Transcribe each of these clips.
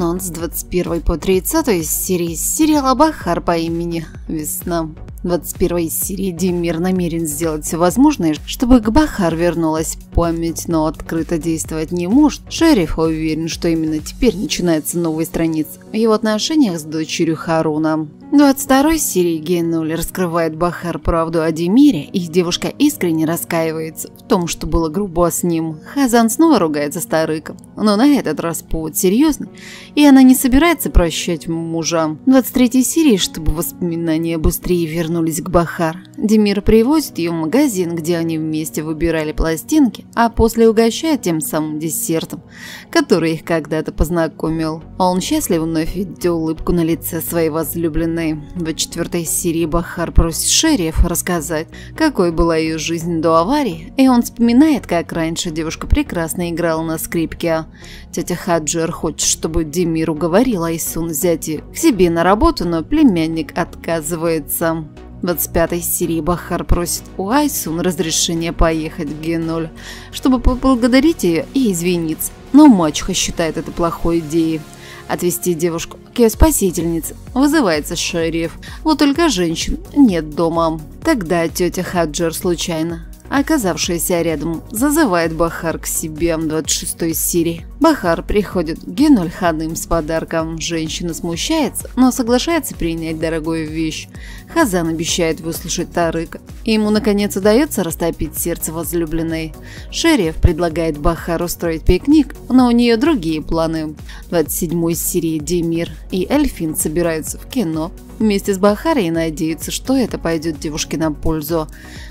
Анонс 21 по 30 серии сериала «Бахар» по имени «Весна». 21 серии Димир намерен сделать все возможное, чтобы к Бахар вернулась память, но открыто действовать не может. Шериф уверен, что именно теперь начинается новая страница в его отношениях с дочерью Харуна. 22 серии Генуль раскрывает Бахар правду о Демире, и девушка искренне раскаивается в том, что было грубо с ним. Хазан снова ругается старыком, но на этот раз повод серьезный, и она не собирается прощать мужа. 23 серии, чтобы воспоминания быстрее вернулись к Бахар. Демир привозит ее в магазин, где они вместе выбирали пластинки, а после угощает тем самым десертом, который их когда-то познакомил. А он счастлив вновь видеть улыбку на лице своей возлюбленной в четвертой серии Бахар просит шериф рассказать, какой была ее жизнь до аварии, и он вспоминает, как раньше девушка прекрасно играла на скрипке. Тетя Хаджер хочет, чтобы Демир уговорил Айсун ее к себе на работу, но племянник отказывается. В 25 серии Бахар просит у Айсун разрешения поехать в Геноль, чтобы поблагодарить ее и извиниться. Но мачеха считает это плохой идеей отвести девушку к ее спасительнице. Вызывается шериф. Вот только женщин нет дома. Тогда тетя Хаджер случайно оказавшаяся рядом, зазывает Бахар к себе в 26 серии. Бахар приходит к Генуль Ханым с подарком. Женщина смущается, но соглашается принять дорогую вещь. Хазан обещает выслушать Тарыка. Ему наконец удается растопить сердце возлюбленной. Шериф предлагает Бахар устроить пикник, но у нее другие планы. В 27 серии Демир и Эльфин собираются в кино вместе с Бахарой и надеются, что это пойдет девушке на пользу.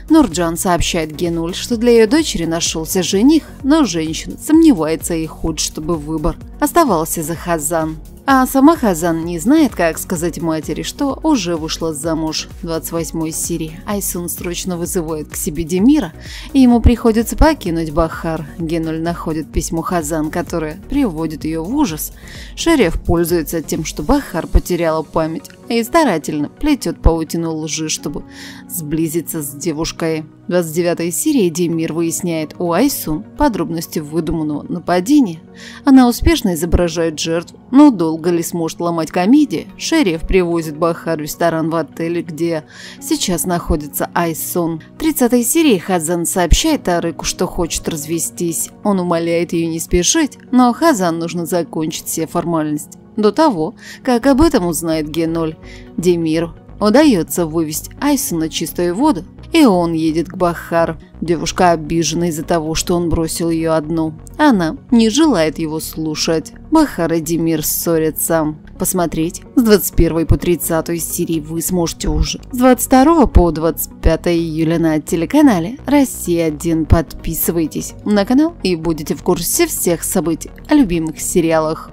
Нурджан сообщает Генуль, что для ее дочери нашелся жених, но женщина сомневается и хочет, чтобы выбор оставался за Хазан. А сама Хазан не знает, как сказать матери, что уже вышла замуж. В 28 серии Айсун срочно вызывает к себе Демира, и ему приходится покинуть Бахар. Генуль находит письмо Хазан, которое приводит ее в ужас. Шериф пользуется тем, что Бахар потеряла память, и старательно плетет паутину лжи, чтобы сблизиться с девушкой. В 29 серии Демир выясняет у Айсун подробности выдуманного нападения. Она успешно изображает жертву, но долго ли сможет ломать комедия? Шериф привозит Бахар в ресторан в отеле, где сейчас находится Айсун. В 30 серии Хазан сообщает Арыку, что хочет развестись. Он умоляет ее не спешить, но Хазан нужно закончить все формальности до того, как об этом узнает Геноль. Демиру удается вывести Айсу на чистую воду, и он едет к Бахар. Девушка обижена из-за того, что он бросил ее одну. Она не желает его слушать. Бахар и Демир ссорятся. Посмотреть с 21 по 30 серии вы сможете уже. С 22 по 25 июля на телеканале «Россия-1». Подписывайтесь на канал и будете в курсе всех событий о любимых сериалах.